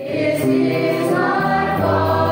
It is my fault.